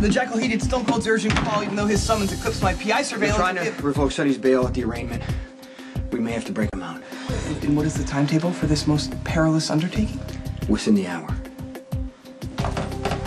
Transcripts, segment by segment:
The Jackal heeded Stone Cold's urgent call, even though his summons eclipsed my PI We're surveillance. trying to revoke Sonny's bail at the arraignment. We may have to break him out. And what is the timetable for this most perilous undertaking? Within the hour.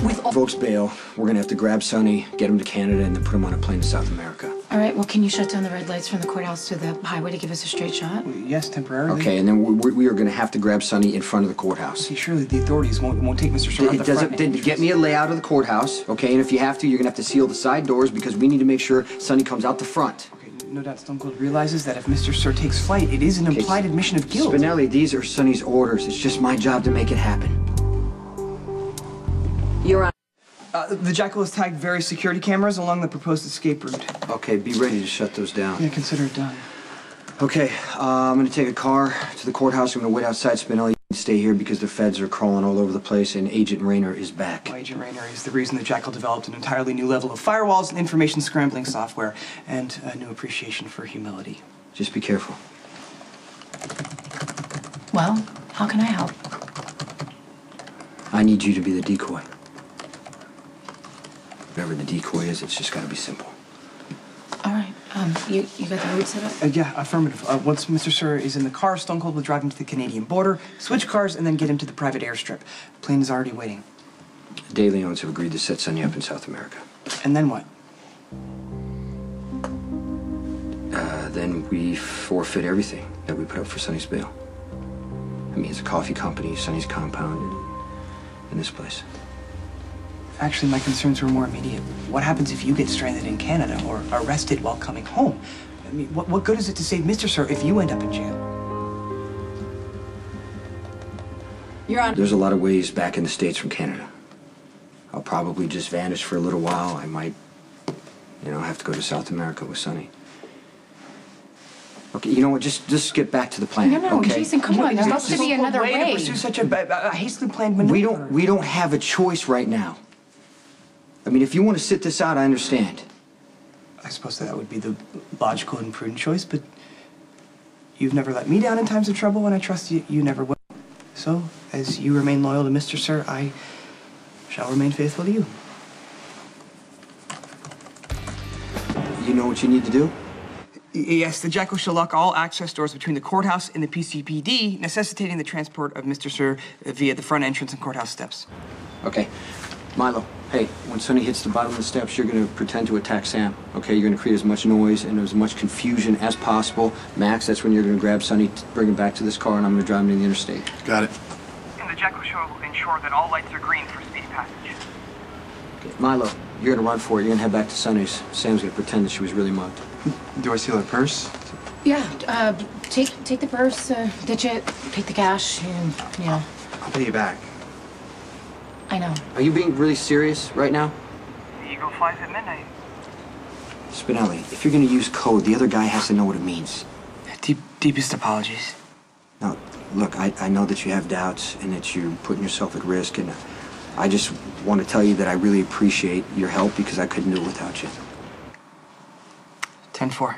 With all. Revokes bail. We're gonna have to grab Sonny, get him to Canada, and then put him on a plane to South America. All right, well, can you shut down the red lights from the courthouse to the highway to give us a straight shot? Yes, temporarily. Okay, and then we, we are gonna have to grab Sonny in front of the courthouse. See, surely the authorities won't, won't take Mr. Sir out It the doesn't. front Then get me a layout of the courthouse, okay? And if you have to, you're gonna have to seal the side doors because we need to make sure Sonny comes out the front. Okay, no doubt Stone Cold realizes that if Mr. Sir takes flight, it is an implied admission of guilt. Spinelli, these are Sonny's orders. It's just my job to make it happen. Uh, the Jackal has tagged various security cameras along the proposed escape route. Okay, be ready to shut those down. Yeah, consider it done. Okay, uh, I'm gonna take a car to the courthouse. I'm gonna wait outside Spinelli. You Stay here because the feds are crawling all over the place, and Agent Rayner is back. Well, Agent Raynor is the reason the Jackal developed an entirely new level of firewalls and information scrambling software, and a new appreciation for humility. Just be careful. Well, how can I help? I need you to be the decoy. Whatever the decoy is, it's just gotta be simple. All right, um, you, you got the route set up? Uh, yeah, affirmative. Uh, once Mr. Sir is in the car, Stone Cold will drive him to the Canadian border, switch cars, and then get him to the private airstrip. Plane is already waiting. The De Leons have agreed to set Sonny up in South America. And then what? Uh, then we forfeit everything that we put up for Sonny's bail. I mean, it's a coffee company, Sonny's compound, and, and this place. Actually, my concerns were more immediate. What happens if you get stranded in Canada or arrested while coming home? I mean, what, what good is it to save Mr. Sir if you end up in jail? You're on. There's a lot of ways back in the States from Canada. I'll probably just vanish for a little while. I might, you know, have to go to South America with Sonny. Okay, you know what? Just just get back to the plan. No, no, okay? Jason, come on. There has to be another way, way. to pursue such a, a, a hastily planned maneuver. We don't we don't have a choice right now. I mean, if you want to sit this out, I understand. I suppose that would be the logical and prudent choice, but you've never let me down in times of trouble, and I trust you, you never will. So, as you remain loyal to Mr. Sir, I shall remain faithful to you. You know what you need to do? Yes, the Jackal shall lock all access doors between the courthouse and the PCPD, necessitating the transport of Mr. Sir via the front entrance and courthouse steps. Okay. Milo, hey, when Sonny hits the bottom of the steps, you're going to pretend to attack Sam. Okay, you're going to create as much noise and as much confusion as possible. Max, that's when you're going to grab Sonny, bring him back to this car, and I'm going to drive him to the interstate. Got it. And the Jackal will ensure that all lights are green for speedy passage. Okay. Milo, you're going to run for it. You're going to head back to Sonny's. Sam's going to pretend that she was really mugged. Do I steal her purse? Yeah, uh, take take the purse, uh, ditch it, take the cash, and, you know, I'll pay you back. I know. Are you being really serious right now? The Eagle flies at midnight. Spinelli, if you're going to use code, the other guy has to know what it means. Deep, deepest apologies. Now, look, I, I know that you have doubts and that you're putting yourself at risk, and I just want to tell you that I really appreciate your help because I couldn't do it without you. 10 4.